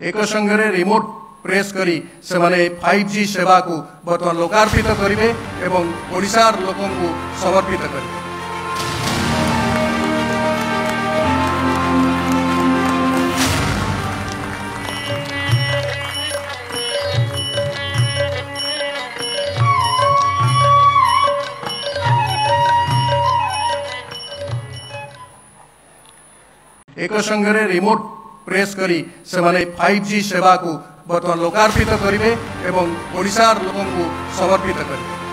एको संघरे remote press करी से माने 5G सेवा कु बत लोकार्पित करीबे एवं ओडिसा र कु समर्पित करैको एको संघरे रिमोट प्रेस गरी सेवाले फाइभ जी सेवाको बर्तमान लोकार्पित गरिने एवं ओडिसा लोकको समर्पित गरिने